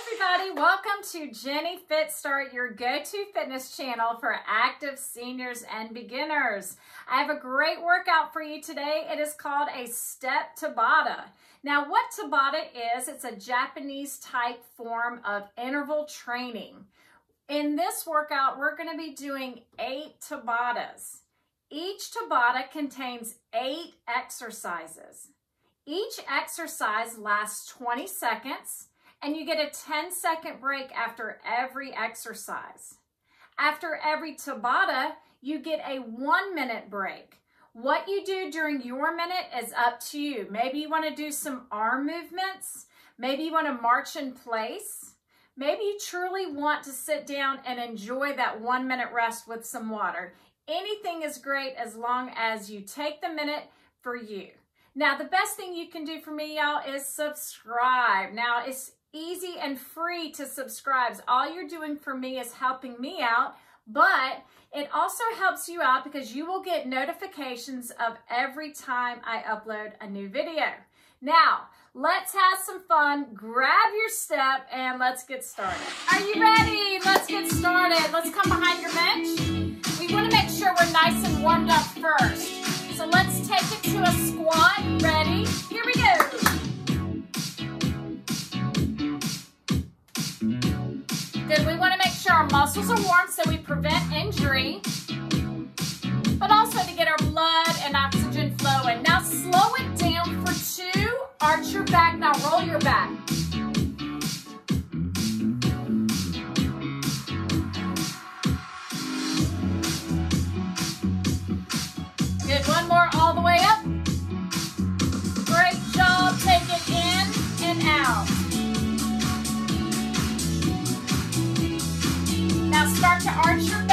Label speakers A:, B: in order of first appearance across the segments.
A: everybody. Welcome to Jenny Fit Start, your go-to fitness channel for active seniors and beginners. I have a great workout for you today. It is called a step Tabata. Now, what Tabata is, it's a Japanese type form of interval training. In this workout, we're going to be doing eight Tabatas. Each Tabata contains eight exercises. Each exercise lasts 20 seconds and you get a 10 second break after every exercise. After every Tabata, you get a one minute break. What you do during your minute is up to you. Maybe you want to do some arm movements. Maybe you want to march in place. Maybe you truly want to sit down and enjoy that one minute rest with some water. Anything is great as long as you take the minute for you. Now, the best thing you can do for me, y'all, is subscribe. Now, it's easy and free to subscribe. All you're doing for me is helping me out, but it also helps you out because you will get notifications of every time I upload a new video. Now, let's have some fun. Grab your step and let's get started. Are you ready? Let's get started. Let's come behind your bench. We want to make sure we're nice and warmed up first. So let's take it to a squat. Ready? Here we go. Are warm so we prevent injury, but also to get our blood and oxygen flowing. Now slow it down for two, arch your back, now roll your back. To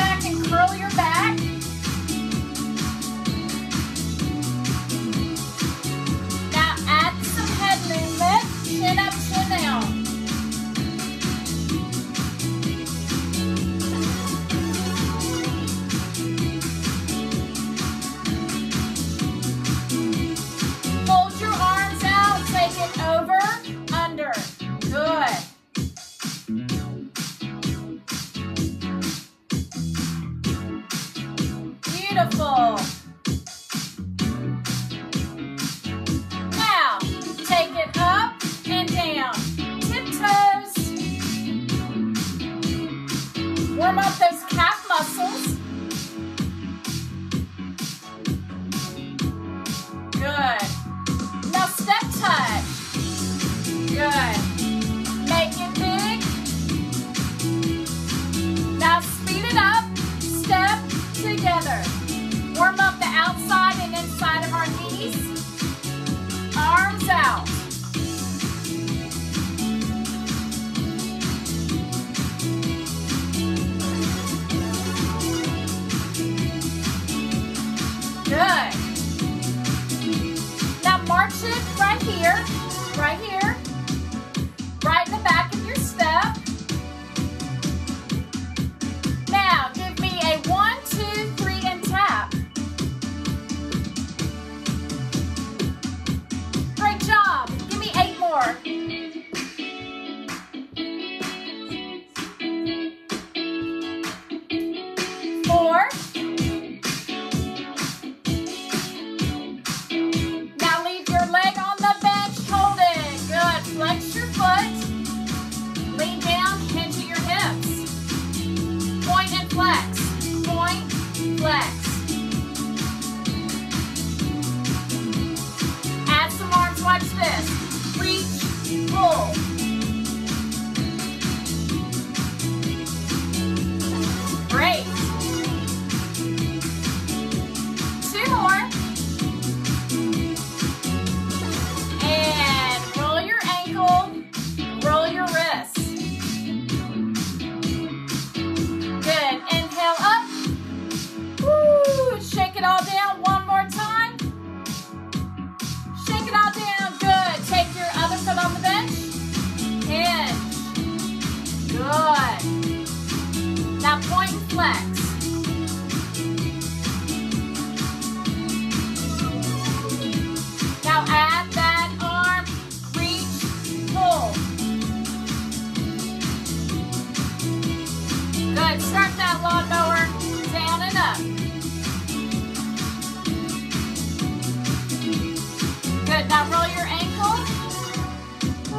A: Good. Now roll your ankle.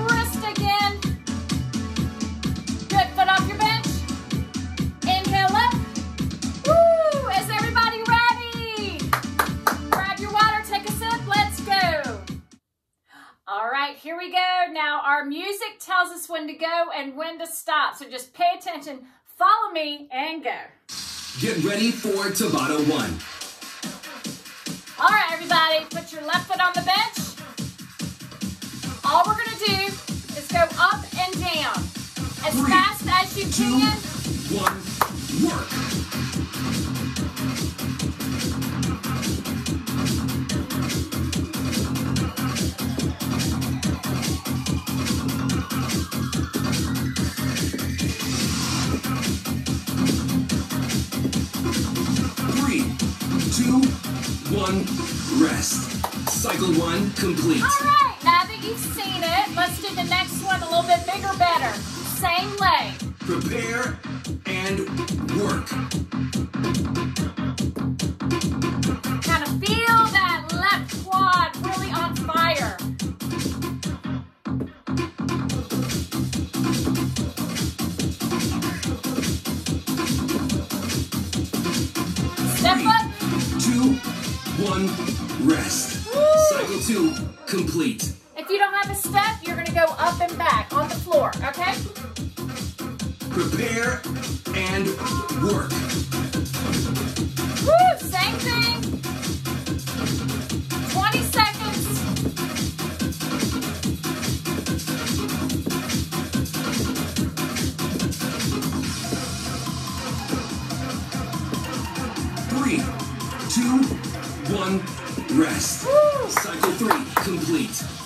A: Wrist again. Good. Foot off your bench. Inhale up. Woo! Is everybody ready? Grab your water, take a sip. Let's go. All right, here we go. Now our music tells us when to go and when to stop. So just pay attention, follow me, and go.
B: Get ready for Tabata 1.
A: All right, everybody, put your left foot on the bench. All we're gonna do is go up and down as
B: Three,
A: fast as you
B: two,
A: can.
B: One, work. One, rest. Cycle one complete.
A: All right, now that you've seen it, let's do the next one a little bit bigger, better. Same leg.
B: Prepare and work. Two complete.
A: If you don't have a step, you're gonna go up and back on the floor, okay?
B: Prepare and work.
A: Woo, same thing. 20 seconds.
B: Three, two, one, rest. Three complete.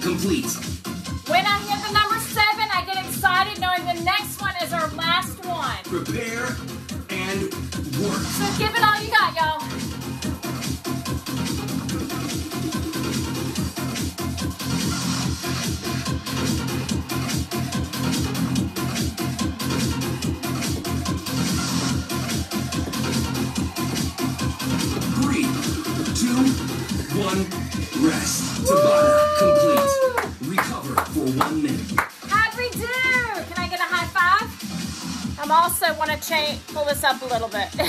B: Complete.
A: Little bit.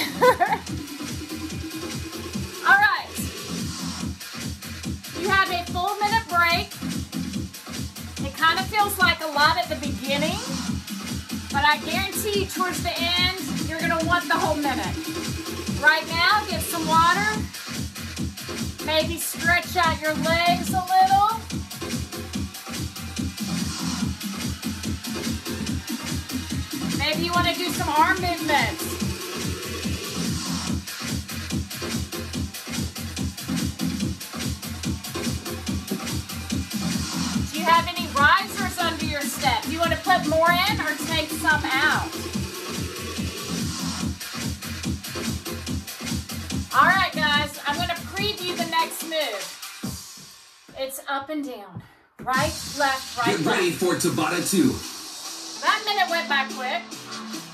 A: It's up and down. Right, left, right,
B: Get
A: left.
B: ready for Tabata 2.
A: That minute went by quick.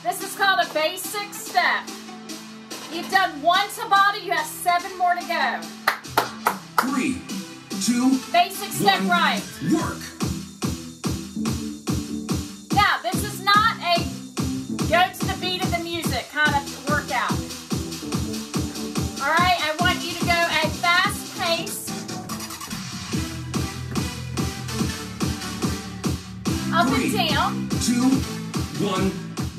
A: This is called a basic step. You've done one Tabata, you have seven more to go.
B: Three, two,
A: basic step
B: one,
A: right.
B: Work. two, one,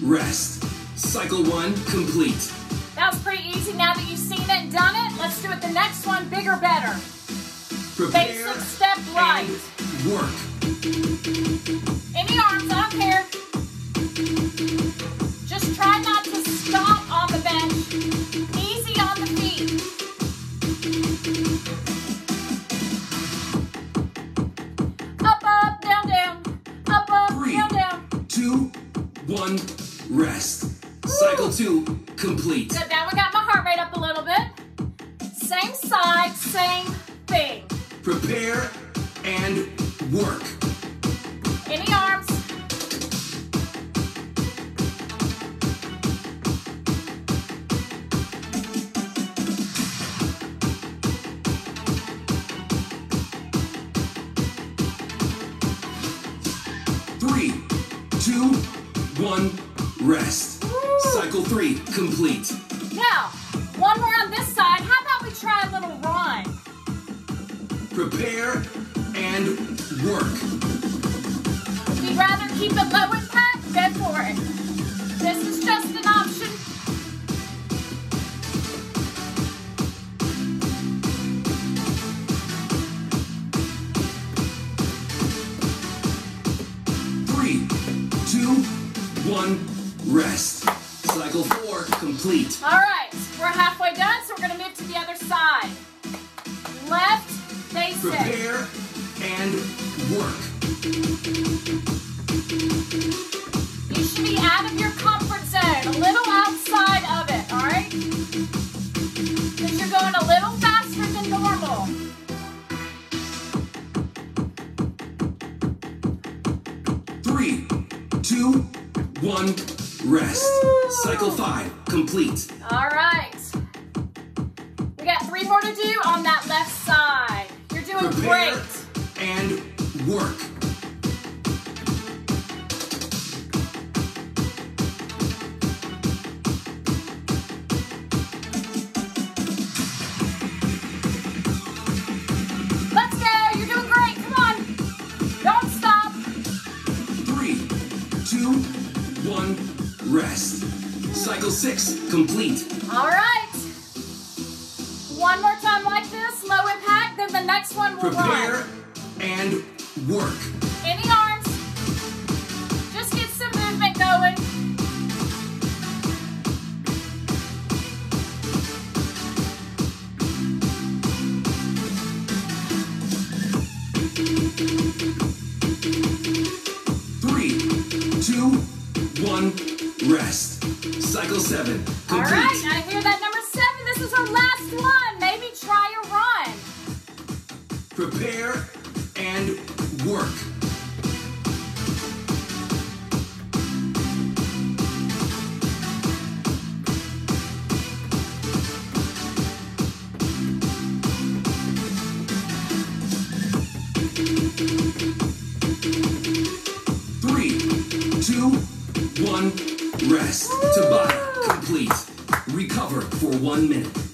B: rest. Cycle one complete.
A: That was pretty easy. Now that you've seen it and done it, let's do it the next one bigger, better.
B: Prepare.
A: Basic step right.
B: Work.
A: keep it going. All right, I hear that number seven. This is her last one. Maybe try a run.
B: Prepare and work. one minute.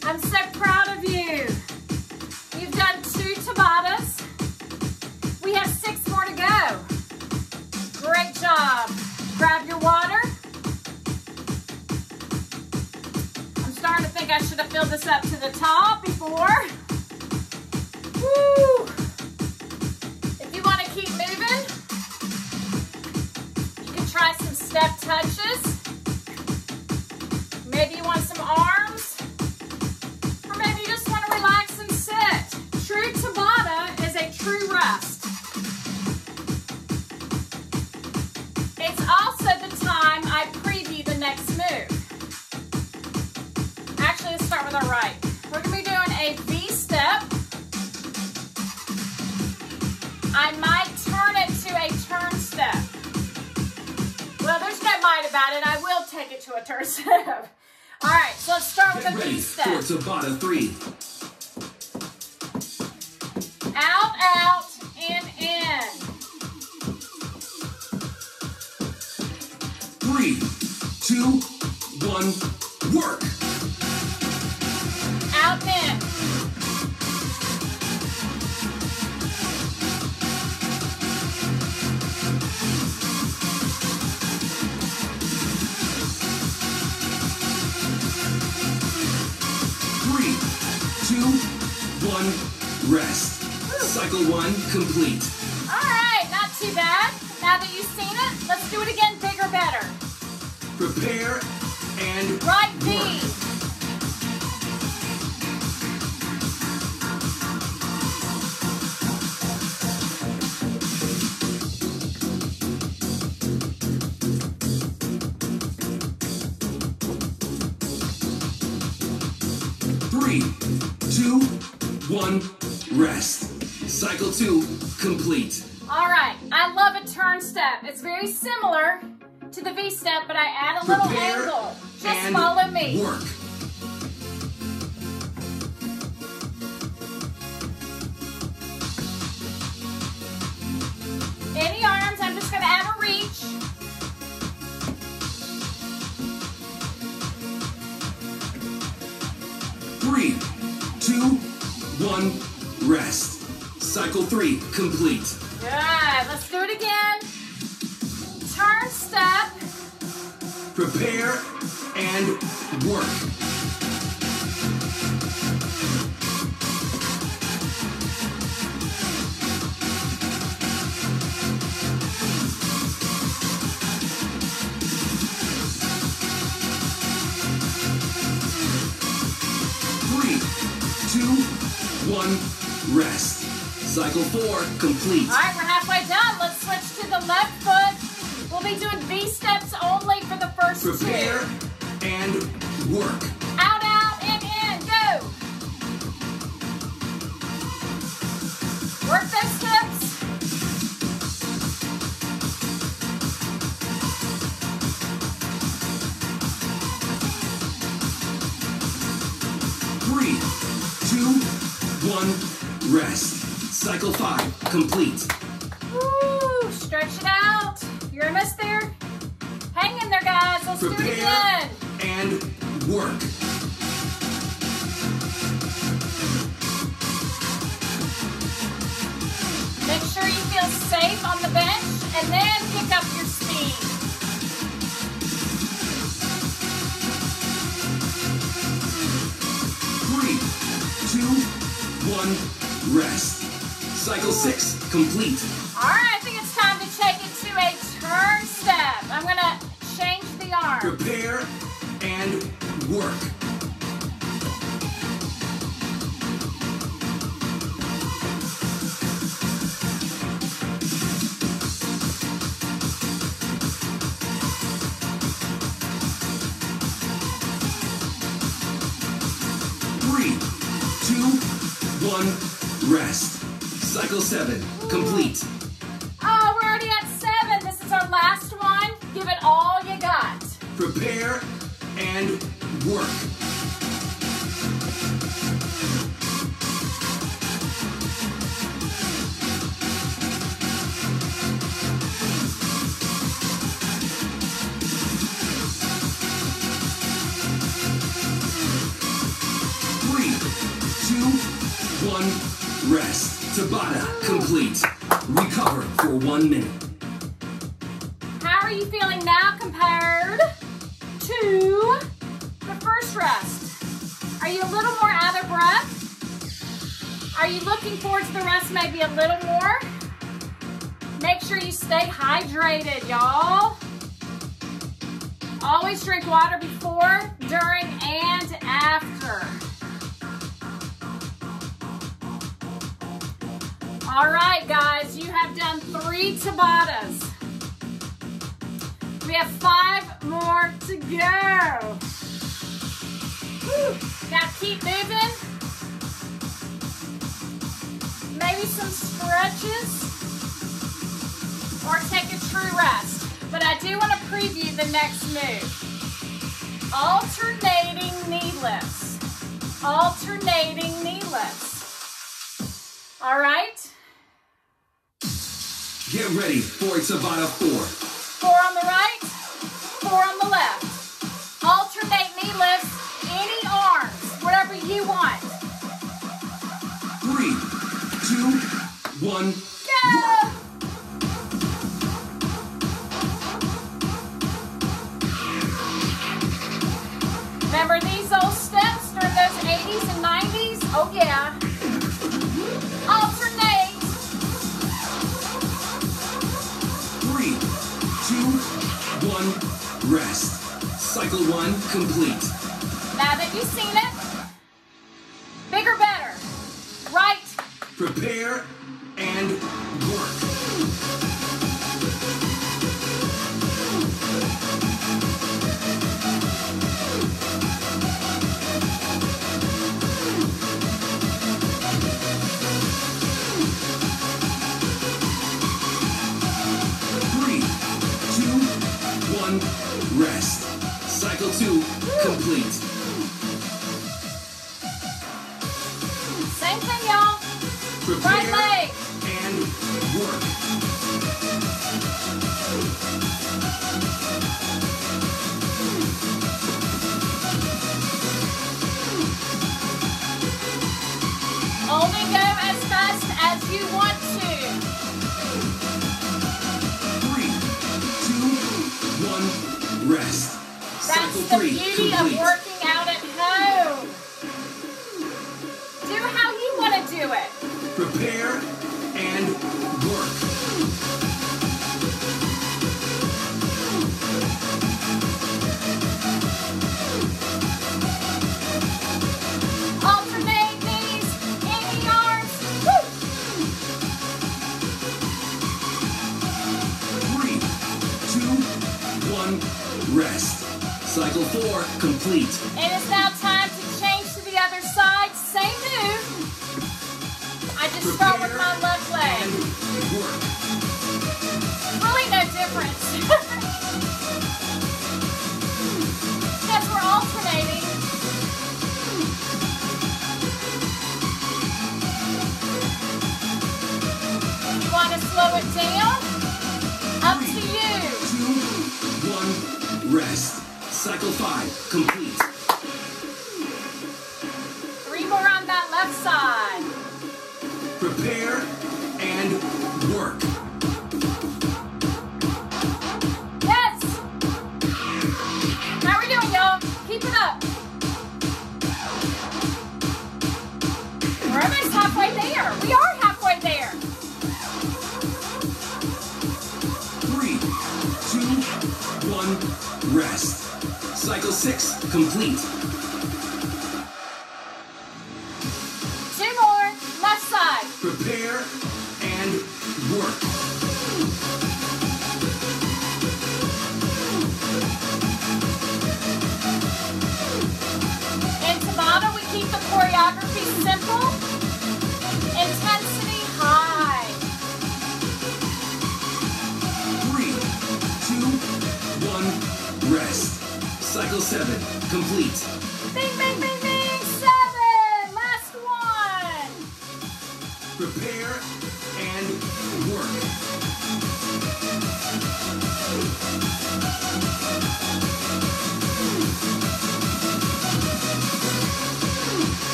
B: Cycle one complete.
A: All right, not too bad. Now that you've seen it, let's do it again, bigger, better.
B: Prepare and
A: Right
B: work.
A: All right, I love a turn step. It's very similar to the V step, but I add a little
B: Prepare
A: angle. Just follow me.
B: work.
A: Any arms, I'm just gonna add a reach.
B: Three, two, one, rest. Cycle three complete.
A: Good, let's do it again. Turn step.
B: Prepare and work. Three, two, one, rest. Cycle four complete.
A: All right, we're halfway done. Let's switch to the left foot. We'll be doing V steps only for the first
B: Prepare
A: two.
B: and work. Cycle five complete.
A: Woo, stretch it out. You're almost there. Hang in there, guys. Let's do it again.
B: and work.
A: Make sure you feel safe on the bench and then pick up
B: Cycle six complete. One, rest. Tabata complete. Recover for one minute.
A: How are you feeling now compared to the first rest? Are you a little more out of breath? Are you looking forward to the rest maybe a little more? Make sure you stay hydrated, y'all. Always drink water before, during, and after. All right, guys, you have done three Tabatas. We have five more to go. Now keep moving. Maybe some stretches or take a true rest. But I do want to preview the next move. Alternating knee lifts. Alternating knee lifts. All right?
B: Get ready for Tabata 4.
A: Four on the right, four on the left. Alternate knee lifts, any arms, whatever you want.
B: Three, two, one.
A: Go! Remember these old steps during those 80s and 90s? Oh yeah.
B: Rest. Cycle one complete.
A: Now that you've seen it, bigger, better. Right,
B: Prepare and work. Complete.
A: That's the beauty of
B: complete.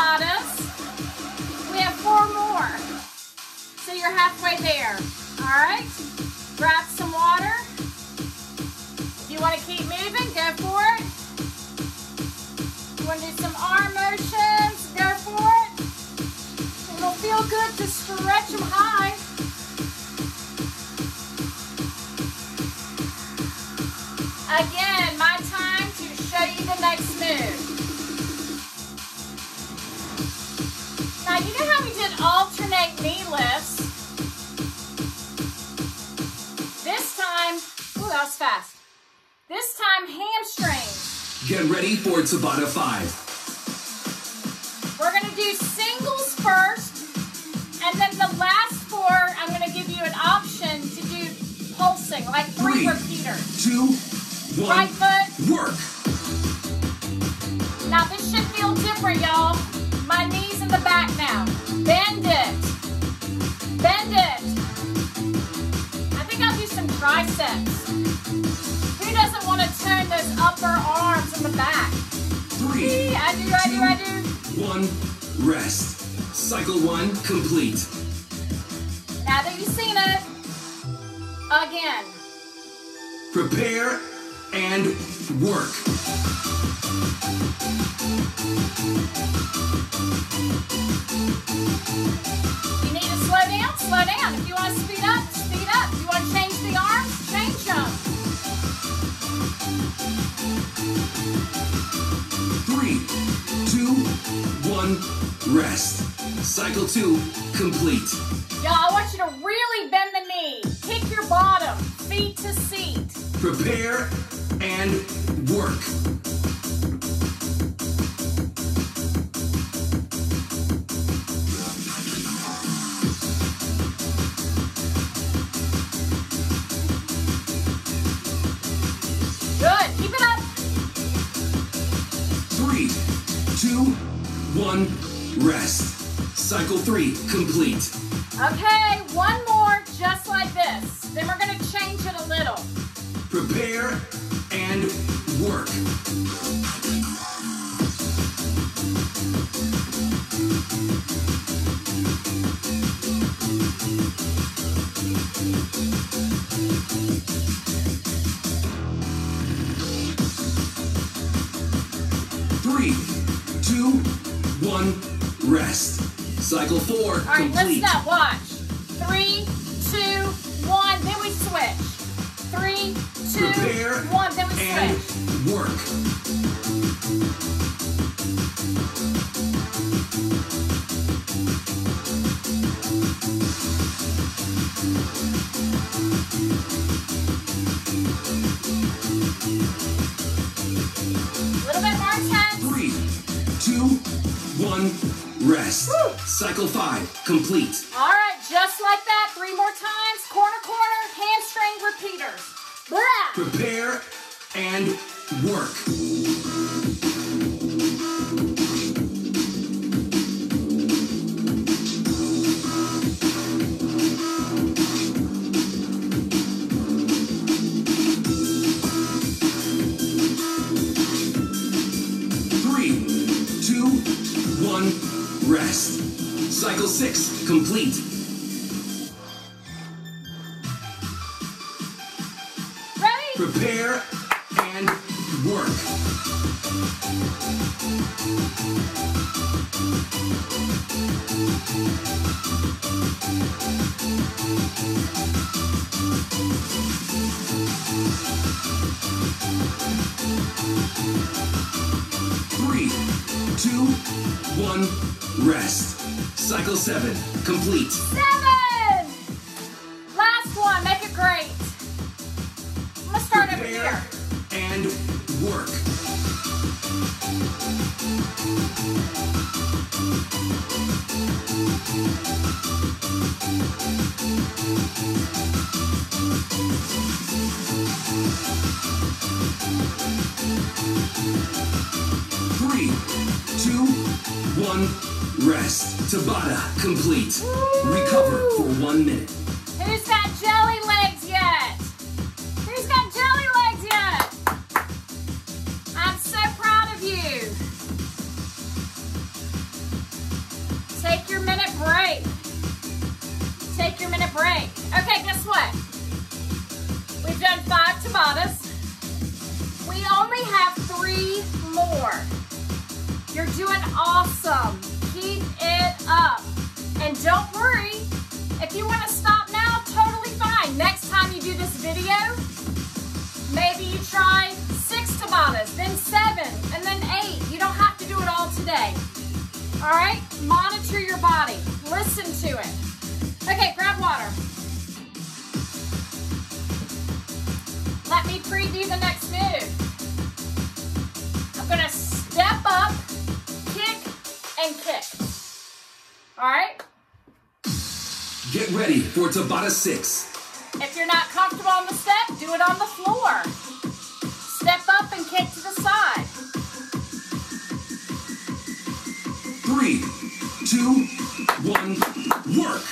B: enchiladas. We have four
A: more. So you're halfway there. All right. Grab some water. If you want to keep moving, go for it. If you want to do some arm motions, go for it. It'll feel good to stretch them high. Again, my time to show you the next move. Know how we did alternate knee lifts? This time, ooh, that was fast. This time, hamstrings.
B: Get ready for Tabata 5.
A: We're gonna do singles first, and then the last four, I'm gonna give you an option to do pulsing, like three
B: Three.
A: repeaters.
B: Two, one,
A: Right foot,
B: work.
A: Now this should feel different, y'all. In the back now. Bend it. Bend it. I think I'll do some triceps. Who doesn't want to turn those upper arms in the back?
B: Three,
A: I do, I do, I do.
B: one, rest. Cycle one complete.
A: Now that you've seen it, again.
B: Prepare and work.
A: You need to slow down, slow down. If you want to speed up, speed up. You want to change the arms, change them.
B: Three, two, one, rest. Cycle two complete.
A: Y'all, I want you to really bend the knee. Kick your bottom, feet to seat.
B: Prepare and work. Cycle three complete.
A: Okay, one more
B: six complete.
A: All right, monitor your body. Listen to it. Okay, grab water. Let me preview the next move. I'm gonna step up, kick, and kick. All right?
B: Get ready for Tabata 6.
A: If you're not comfortable on the step, do it on the floor. Step up and kick to the side.
B: Three, two, one, work.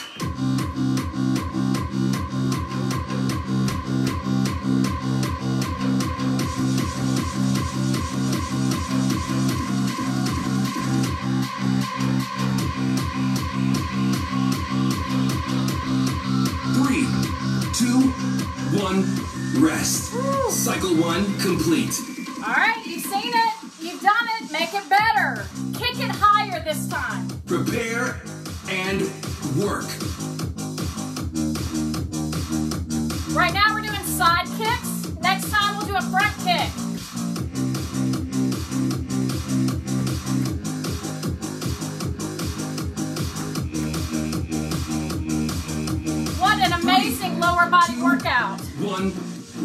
B: Three, two, one, rest. Cycle one complete.
A: All right, you've seen it. You've done it. Make it better. This time.
B: Prepare and work.
A: Right now we're doing side kicks. Next time we'll do a front kick. What an amazing lower body workout.
B: One,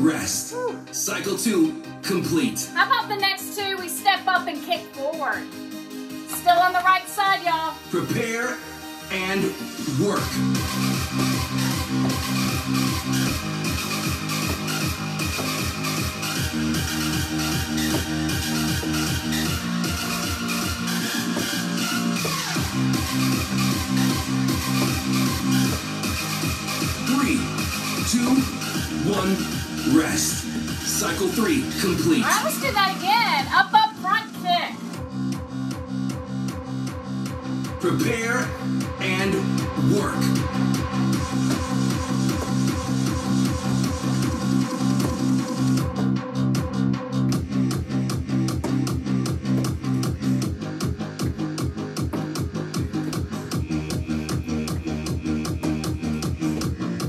B: rest. Cycle two complete.
A: How about the next two? We step up and kick forward. Still on the right side, y'all.
B: Prepare and work. Three, two, one, rest. Cycle three complete.
A: All right, let's do that again.
B: Prepare and work.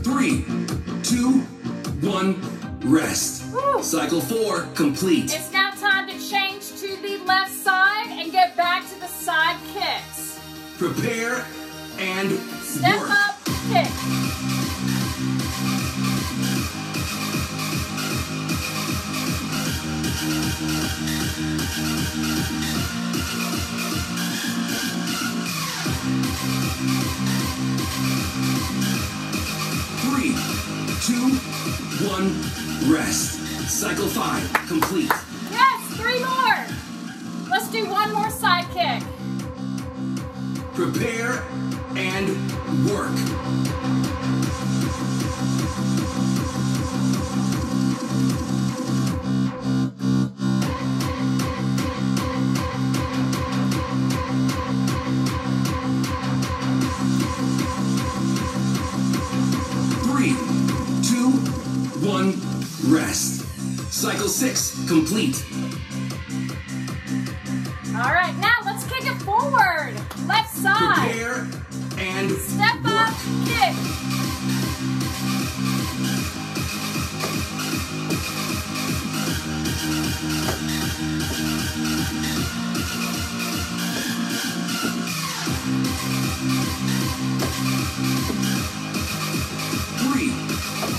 B: Three, two, one, rest.
A: Woo.
B: Cycle four complete.
A: It's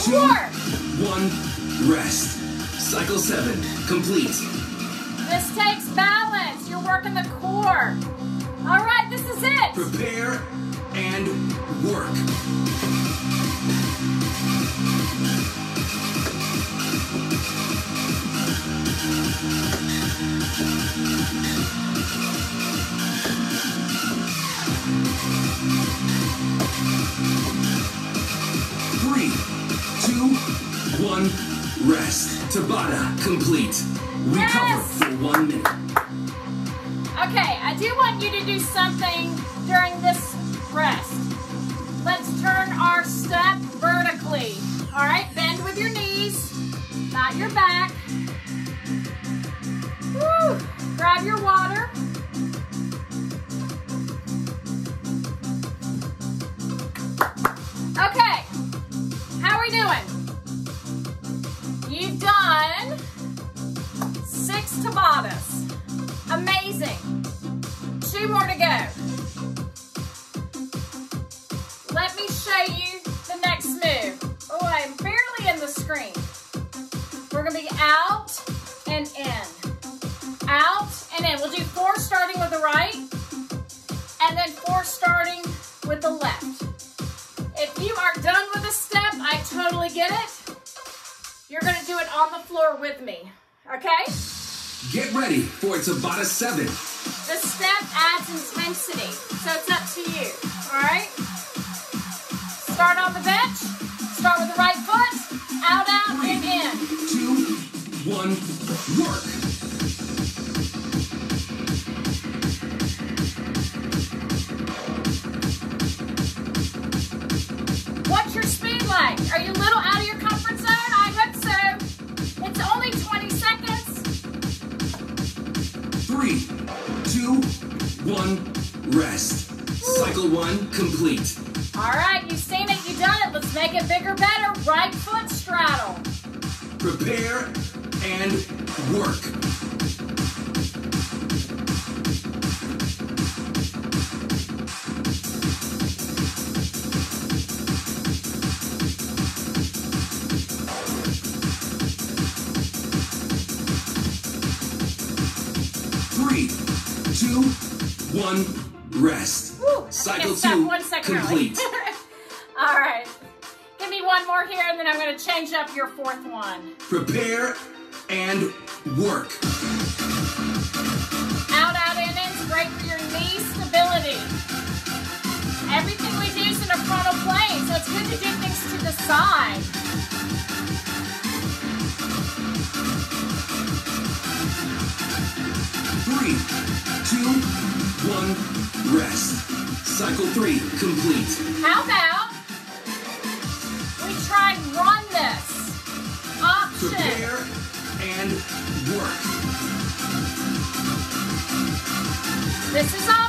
B: two, one, rest. Cycle seven complete.
A: This takes balance. You're working the
B: Three, two, one, rest. Tabata complete. Recover
A: Yes. You're gonna do it on the floor with me, okay?
B: Get ready for Tabata 7.
A: The step adds intensity, so it's up to you, all right? Start on the bench, start with the right foot, out, out,
B: Three,
A: and in.
B: two, one, work.
A: What's your speed like? Are you a little out of your
B: two, one, rest. Cycle one complete.
A: All right, you've seen it, you've done it. Let's make it bigger, better. Right foot straddle.
B: Prepare and work. One, rest.
A: Woo,
B: Cycle two
A: one second
B: complete.
A: All right. Give me one more here, and then I'm going to change up your fourth one.
B: Prepare and work.
A: Out, out, in, in great for your knee stability. Everything we do is in a frontal plane, so it's good to do things to the side.
B: Three, two, one, rest. Cycle three complete.
A: How about we try run this? Option.
B: Prepare and work.
A: This is optional.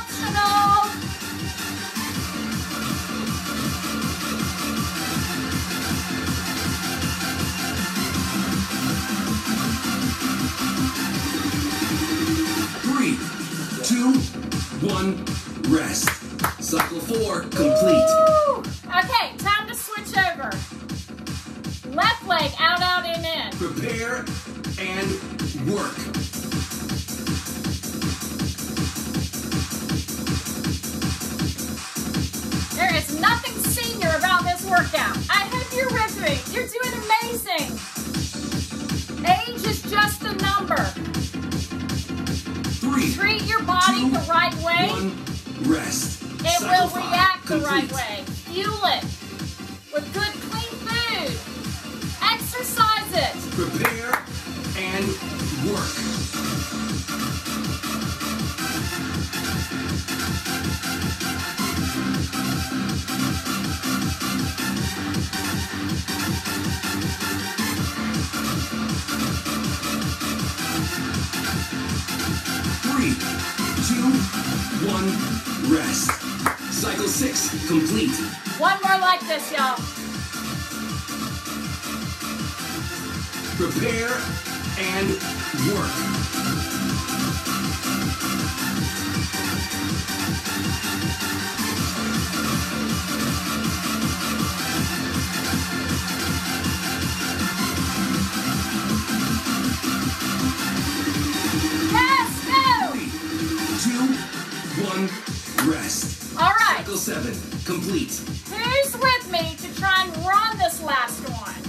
A: Right.
B: Cycle seven complete.
A: Who's with me to try and run this last one?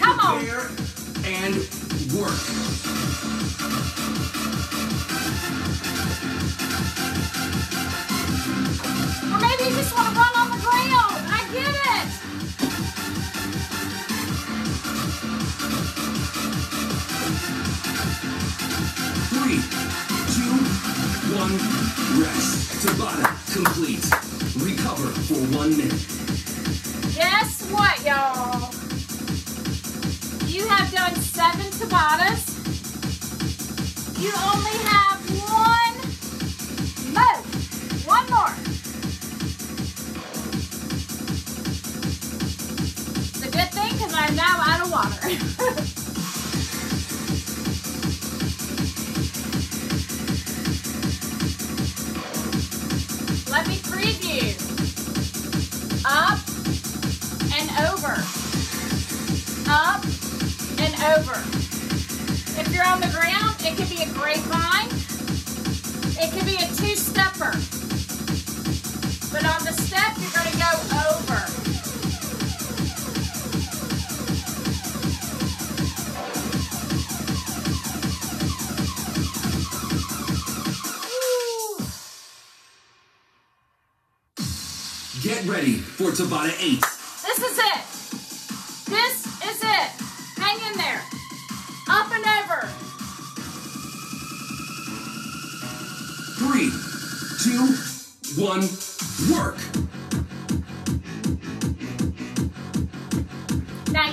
A: Come on.
B: Prepare and work.
A: Or maybe you just want to run on the ground. I get it.
B: Three, one, rest. Tabata complete. Recover for one minute.
A: Guess what, y'all? You have done seven Tabatas. You only have one move. One more. It's a good thing because I'm now out of water. over. If you're on the ground, it could be a grapevine. It could be a two-stepper. But on the step, you're going to go over.
B: Get ready for Tabata 8.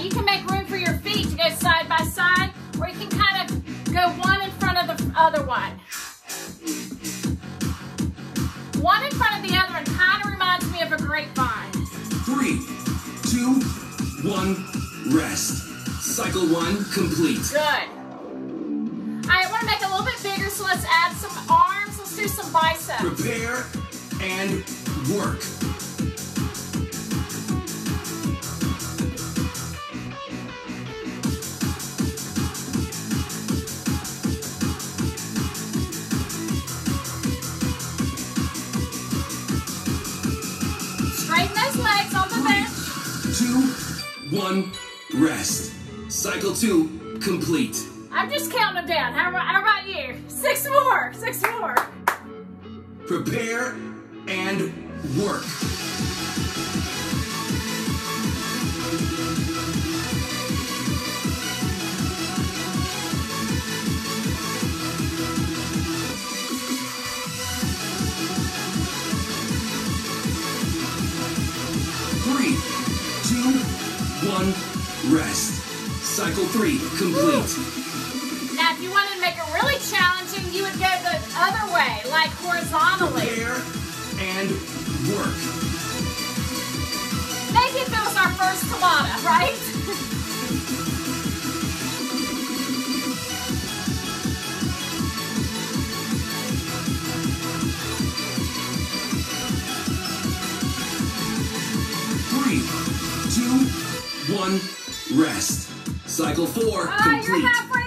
A: You can make room for your feet to go side by side, or you can kind of go one in front of the other one. One in front of the other and kind of reminds me of a grapevine.
B: Three, two, one, rest. Cycle one complete.
A: Good. All right, I want to make it a little bit bigger, so let's add some arms. Let's do some biceps.
B: Prepare and work. One, rest. Cycle two complete.
A: I'm just counting them down. How about, how about you? Six more. Six more.
B: Prepare and work. One, rest. Cycle three complete.
A: Now, if you wanted to make it really challenging, you would go the other way, like horizontally.
B: Prepare and work.
A: Maybe if it was our first Tabata, right?
B: one, rest. Cycle four
A: ah, you're
B: complete.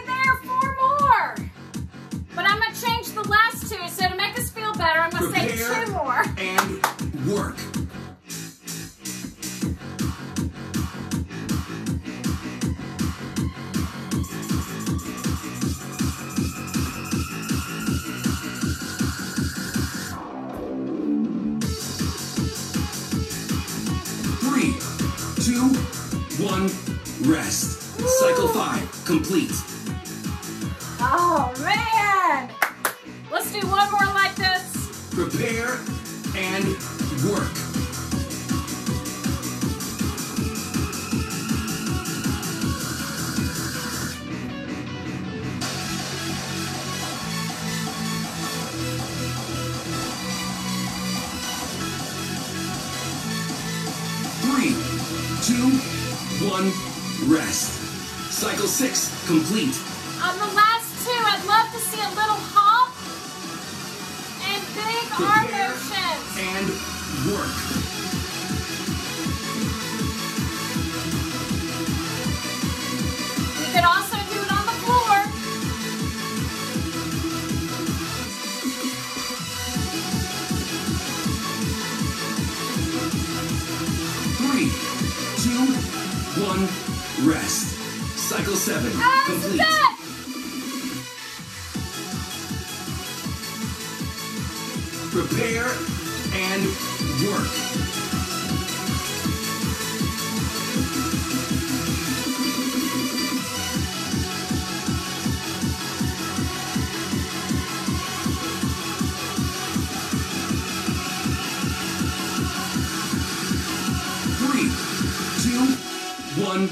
B: one,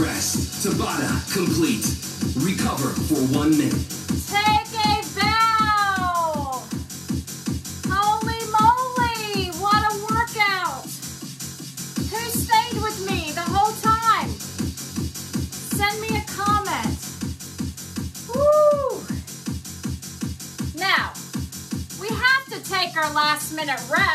B: rest. Tabata, complete. Recover for one minute.
A: Take a bow! Holy moly, what a workout! Who stayed with me the whole
B: time?
A: Send me a comment. Woo! Now, we have to take our last minute rest.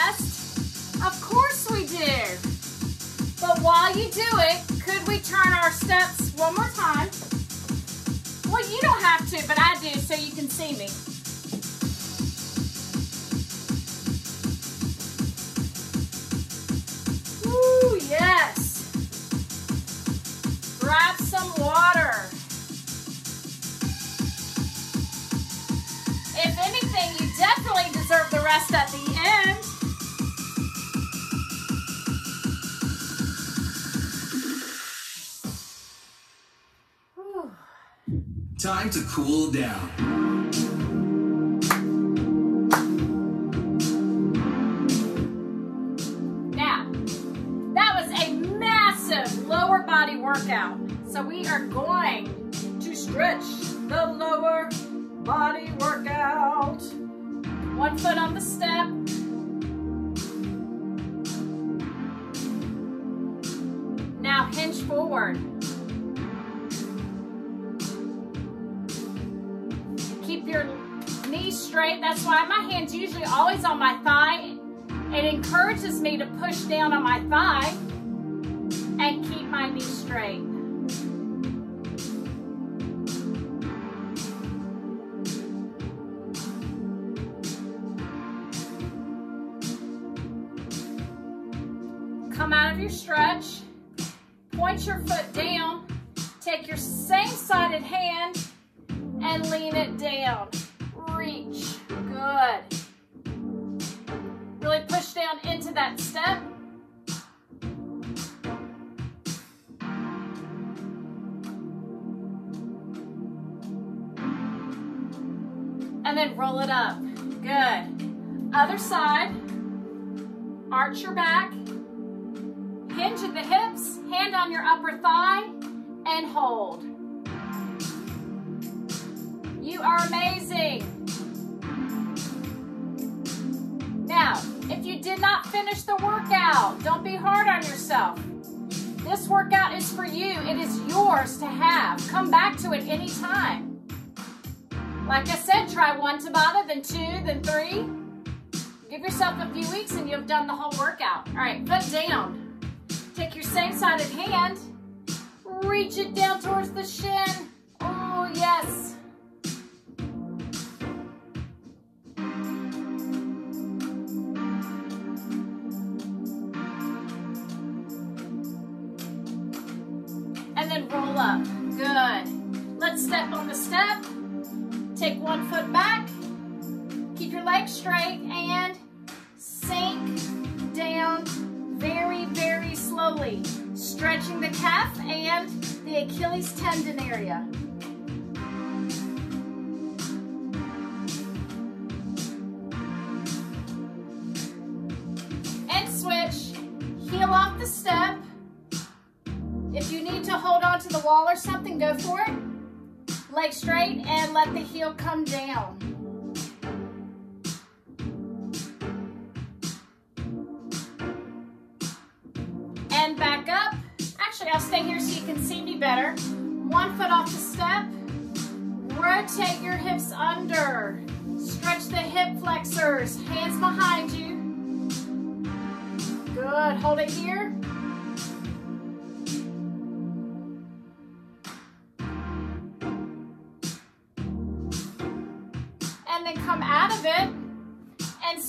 A: Time to cool down. Stretch. Point your foot down. Take your same sided hand and lean it down. Reach. Good. Really push down into that step. And then roll it up. Good. Other side. Arch your back. Hinge at the hips. Hand on your upper thigh. And hold. You are amazing. Now, if you did not finish the workout, don't be hard on yourself. This workout is for you. It is yours to have. Come back to it anytime. Like I said, try one Tabata, then two, then three. Give yourself a few weeks and you've done the whole workout. All right, foot down. Take your same-sided hand. Reach it down towards the shin. Oh, yes. Go for it. Leg straight and let the heel come down. And back up. Actually, I'll stay here so you can see me better. One foot off the step. Rotate your hips under. Stretch the hip flexors. Hands behind you. Good. Hold it here.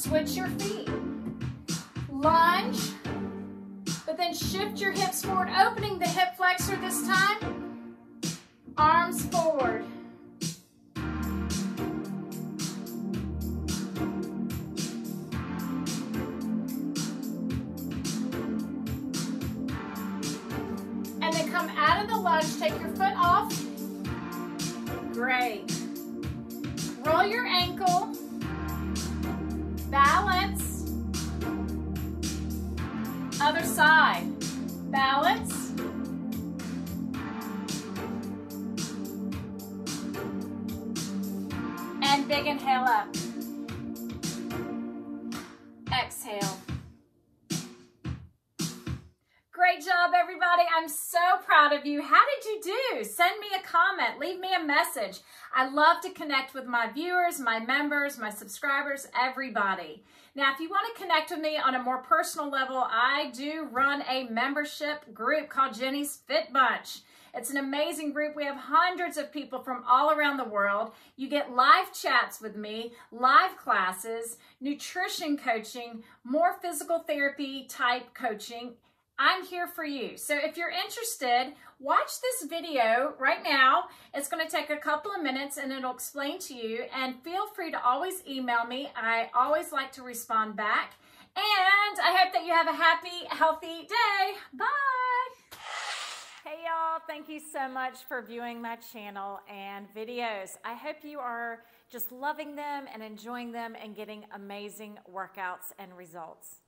A: Switch your feet. Lunge, but then shift your hips forward, opening the hip flexor this time. Arms forward. And then come out of the lunge, take your foot off. Great. Roll your ankle. Balance. Other side. Balance. And big inhale up. I'm so proud of you. How did you do? Send me a comment, leave me a message. I love to connect with my viewers, my members, my subscribers, everybody. Now, if you want to connect with me on a more personal level, I do run a membership group called Jenny's Fit Bunch. It's an amazing group. We have hundreds of people from all around the world. You get live chats with me, live classes, nutrition coaching, more physical therapy type coaching. I'm here for you. So if you're interested, watch this video right now. It's going to take a couple of minutes and it'll explain to you. And feel free to always email me. I always like to respond back. And I hope that you have a happy, healthy day. Bye. Hey y'all, thank you so much for viewing my channel and videos. I hope you are just loving them and enjoying them and getting amazing workouts and results.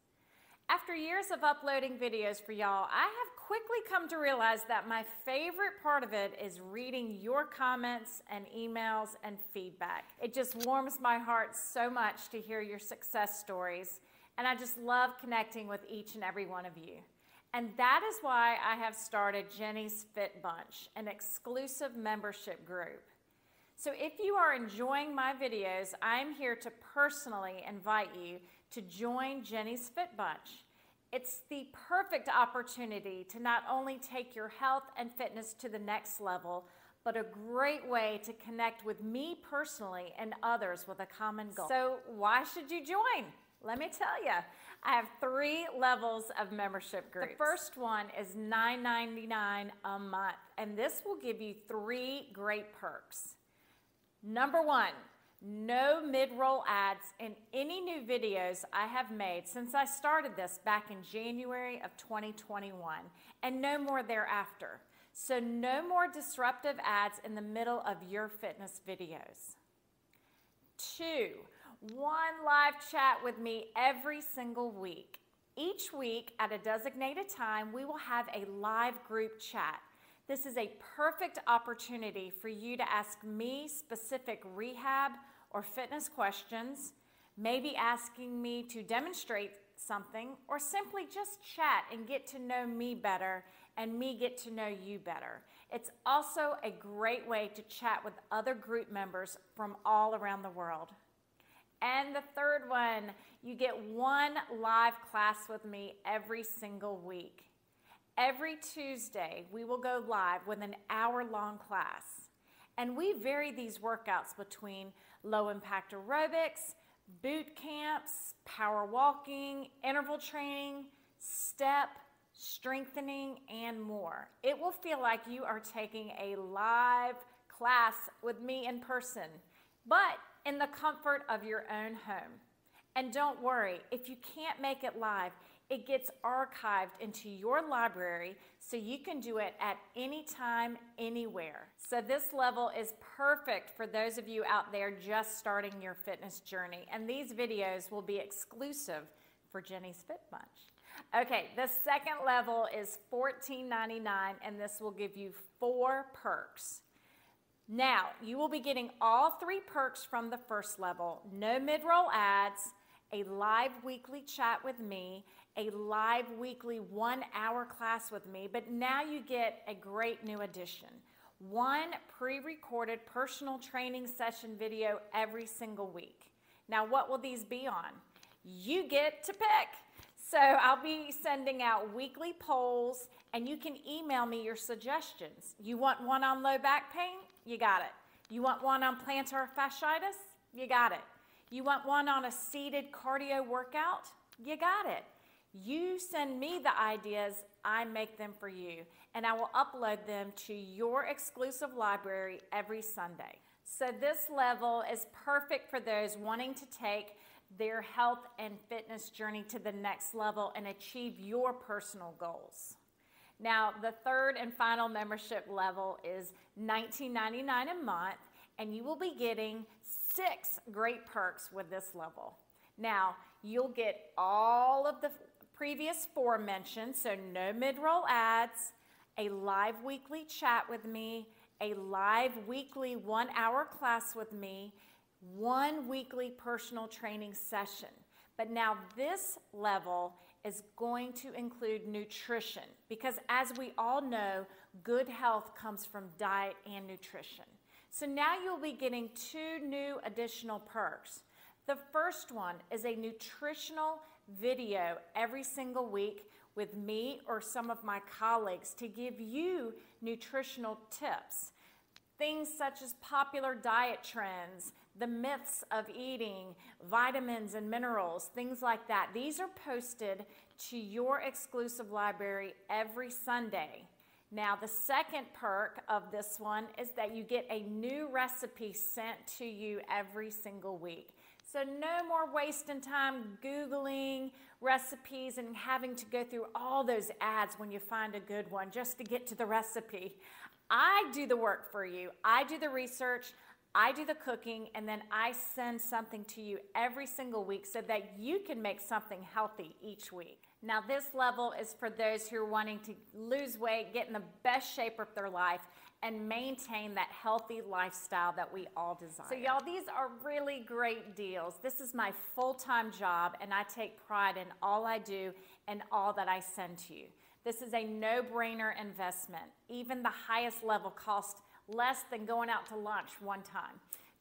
A: After years of uploading videos for y'all, I have quickly come to realize that my favorite part of it is reading your comments and emails and feedback. It just warms my heart so much to hear your success stories, and I just love connecting with each and every one of you. And that is why I have started Jenny's Fit Bunch, an exclusive membership group. So if you are enjoying my videos, I'm here to personally invite you to join Jenny's Fit Bunch. It's the perfect opportunity to not only take your health and fitness to the next level, but a great way to connect with me personally and others with a common goal. So why should you join? Let me tell you. I have three levels of membership groups. The first one is $9.99 a month, and this will give you three great perks. Number one, no mid-roll ads in any new videos I have made since I started this back in January of 2021, and no more thereafter. So no more disruptive ads in the middle of your fitness videos. Two, one live chat with me every single week. Each week at a designated time, we will have a live group chat. This is a perfect opportunity for you to ask me specific rehab or fitness questions, maybe asking me to demonstrate something, or simply just chat and get to know me better and me get to know you better. It's also a great way to chat with other group members from all around the world. And the third one, you get one live class with me every single week. Every Tuesday, we will go live with an hour long class. And we vary these workouts between low impact aerobics, boot camps, power walking, interval training, step, strengthening, and more. It will feel like you are taking a live class with me in person. But in the comfort of your own home. And don't worry, if you can't make it live, it gets archived into your library so you can do it at any time, anywhere. So this level is perfect for those of you out there just starting your fitness journey. And these videos will be exclusive for Jenny's Fit Bunch. Okay, the second level is $14.99 and this will give you four perks. Now, you will be getting all three perks from the first level. No mid-roll ads, a live weekly chat with me, a live weekly one hour class with me, but now you get a great new addition. One pre-recorded personal training session video every single week. Now, what will these be on? You get to pick. So I'll be sending out weekly polls and you can email me your suggestions. You want one on low back pain? You got it. You want one on plantar fasciitis? You got it. You want one on a seated cardio workout? You got it. You send me the ideas, I make them for you, and I will upload them to your exclusive library every Sunday. So this level is perfect for those wanting to take their health and fitness journey to the next level and achieve your personal goals. Now, the third and final membership level is $19.99 a month, and you will be getting six great perks with this level. Now, you'll get all of the previous four mentioned, so no mid-roll ads, a live weekly chat with me, a live weekly one-hour class with me, one weekly personal training session. But now this level is going to include nutrition because, as we all know, good health comes from diet and nutrition. So now you'll be getting two new additional perks. The first one is a nutritional video every single week with me or some of my colleagues to give you nutritional tips. Things such as popular diet trends, the myths of eating, vitamins and minerals, things like that. These are posted to your exclusive library every Sunday. Now, the second perk of this one is that you get a new recipe sent to you every single week. So, no more wasting time Googling recipes and having to go through all those ads when you find a good one just to get to the recipe. I do the work for you, I do the research. I do the cooking and then I send something to you every single week so that you can make something healthy each week. Now, this level is for those who are wanting to lose weight, get in the best shape of their life, and maintain that healthy lifestyle that we all desire. So, y'all, these are really great deals. This is my full time job, and I take pride in all I do and all that I send to you. This is a no brainer investment. Even the highest level costs less than going out to lunch one time.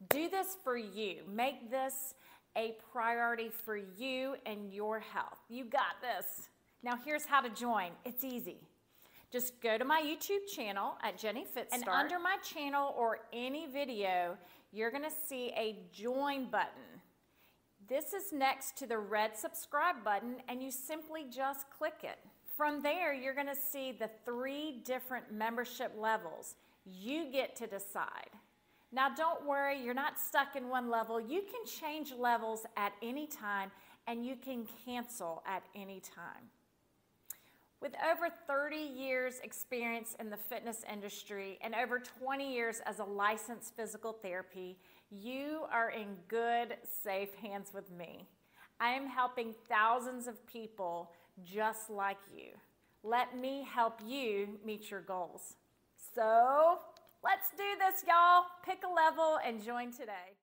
A: Do this for you. Make this a priority for you and your health. You got this. Now, here's how to join it's easy. Just go to my YouTube channel at Jenny Fitstart. And under my channel or any video, you're gonna see a join button. This is next to the red subscribe button and you simply just click it. From there, you're gonna see the three different membership levels. You get to decide. Now, don't worry, you're not stuck in one level. You can change levels at any time and you can cancel at any time. With over 30 years experience in the fitness industry and over 20 years as a licensed physical therapy, you are in good, safe hands with me. I am helping thousands of people just like you. Let me help you meet your goals. So, let's do this, y'all. Pick a level and join today.